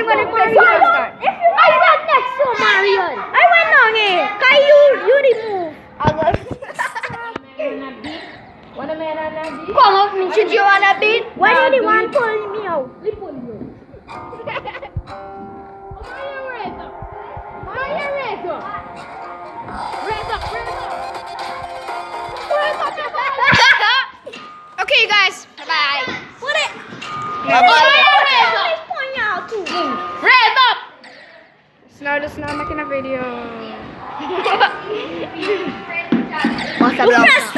Okay, so I don't, if you I not next to Marion. Ay, wala eh. Kay you, you remove. Wanna man on that beat? Come up, me should you wanna beat? Why did you want pull me out? okay, guys. Bye. Put it. Bye. The snow making a video. You press